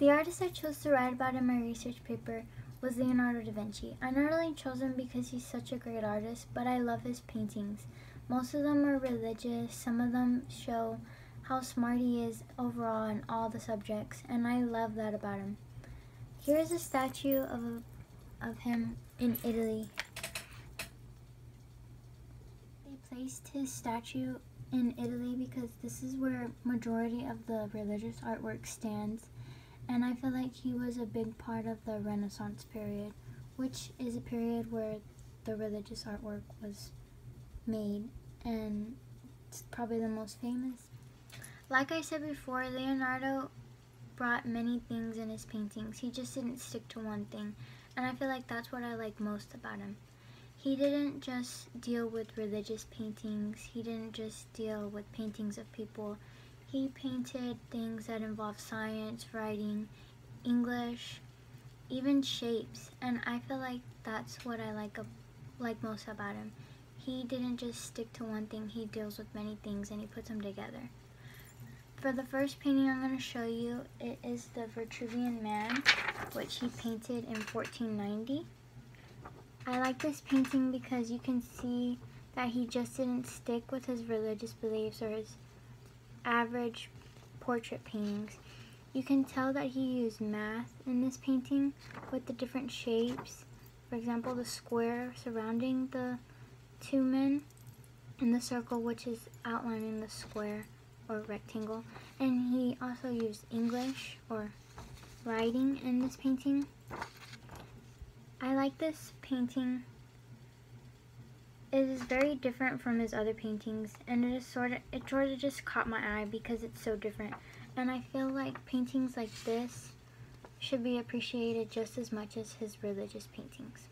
The artist I chose to write about in my research paper was Leonardo da Vinci. I not only chose him because he's such a great artist, but I love his paintings. Most of them are religious, some of them show how smart he is overall in all the subjects, and I love that about him. Here is a statue of, of him in Italy. They placed his statue in Italy because this is where majority of the religious artwork stands and I feel like he was a big part of the Renaissance period, which is a period where the religious artwork was made, and it's probably the most famous. Like I said before, Leonardo brought many things in his paintings. He just didn't stick to one thing, and I feel like that's what I like most about him. He didn't just deal with religious paintings, he didn't just deal with paintings of people he painted things that involve science, writing, English, even shapes, and I feel like that's what I like like most about him. He didn't just stick to one thing, he deals with many things and he puts them together. For the first painting I'm going to show you, it is the Vitruvian Man, which he painted in 1490. I like this painting because you can see that he just didn't stick with his religious beliefs or his average portrait paintings. You can tell that he used math in this painting with the different shapes. For example, the square surrounding the two men and the circle which is outlining the square or rectangle. And he also used English or writing in this painting. I like this painting it is very different from his other paintings and it is sort of it sort of just caught my eye because it's so different and I feel like paintings like this should be appreciated just as much as his religious paintings.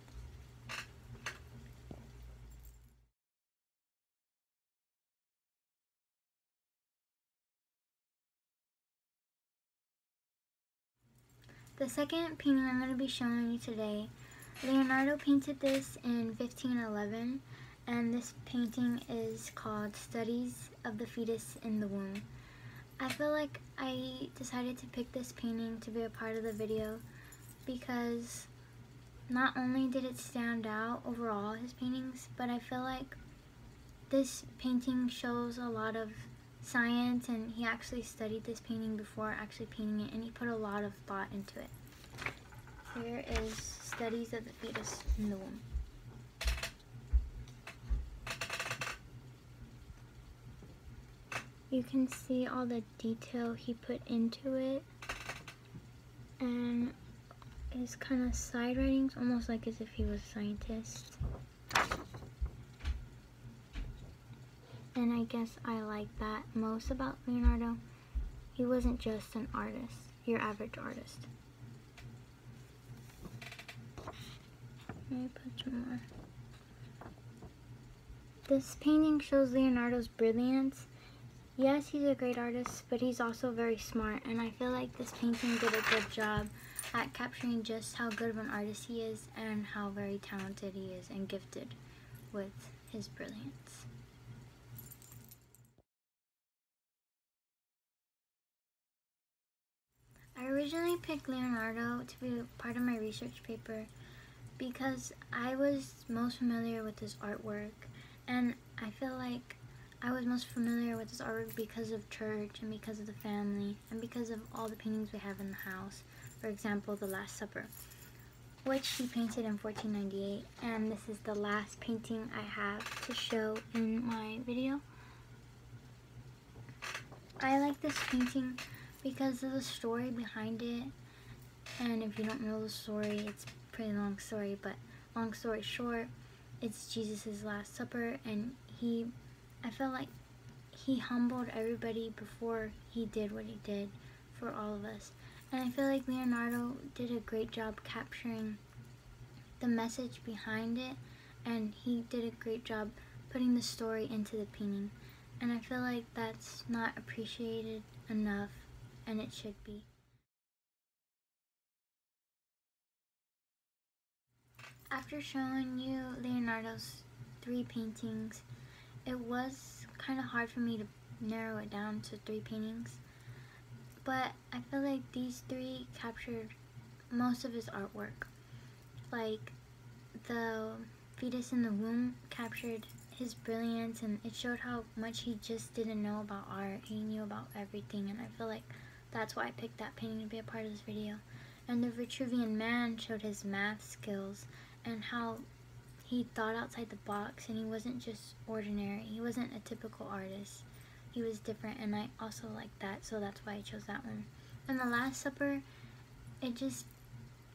The second painting I'm going to be showing you today, Leonardo painted this in 1511 and this painting is called Studies of the Fetus in the Womb. I feel like I decided to pick this painting to be a part of the video because not only did it stand out overall his paintings, but I feel like this painting shows a lot of science and he actually studied this painting before actually painting it and he put a lot of thought into it. Here is Studies of the Fetus in the Womb. You can see all the detail he put into it. And his kind of side writings almost like as if he was a scientist. And I guess I like that most about Leonardo. He wasn't just an artist your average artist. Me put some more. This painting shows Leonardo's brilliance Yes, he's a great artist, but he's also very smart, and I feel like this painting did a good job at capturing just how good of an artist he is and how very talented he is and gifted with his brilliance. I originally picked Leonardo to be part of my research paper because I was most familiar with his artwork and I feel like I was most familiar with his artwork because of church and because of the family and because of all the paintings we have in the house. For example, The Last Supper, which he painted in 1498 and this is the last painting I have to show in my video. I like this painting because of the story behind it and if you don't know the story, it's a pretty long story, but long story short, it's Jesus' Last Supper and he I felt like he humbled everybody before he did what he did for all of us. And I feel like Leonardo did a great job capturing the message behind it and he did a great job putting the story into the painting. And I feel like that's not appreciated enough and it should be. After showing you Leonardo's three paintings, it was kind of hard for me to narrow it down to three paintings. but I feel like these three captured most of his artwork. Like the fetus in the womb captured his brilliance and it showed how much he just didn't know about art. He knew about everything and I feel like that's why I picked that painting to be a part of this video. And the Vitruvian Man showed his math skills and how he thought outside the box and he wasn't just ordinary. He wasn't a typical artist. He was different and I also like that so that's why I chose that one. And the Last Supper, it just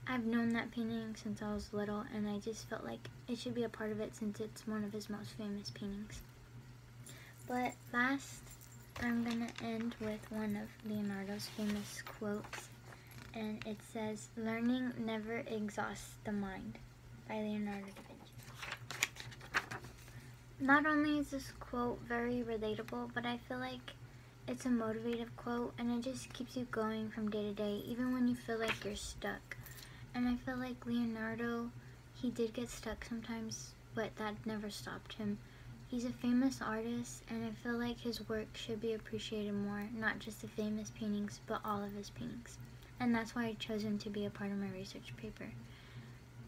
I've known that painting since I was little and I just felt like it should be a part of it since it's one of his most famous paintings. But last, I'm to end with one of Leonardo's famous quotes and it says, Learning never exhausts the mind by Leonardo da Vinci. Not only is this quote very relatable, but I feel like it's a motivative quote and it just keeps you going from day to day even when you feel like you're stuck. And I feel like Leonardo, he did get stuck sometimes, but that never stopped him. He's a famous artist, and I feel like his work should be appreciated more, not just the famous paintings, but all of his paintings. And that's why I chose him to be a part of my research paper.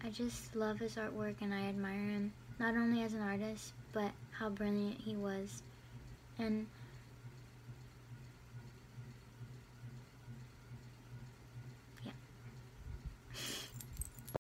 I just love his artwork and I admire him, not only as an artist, but how brilliant he was. And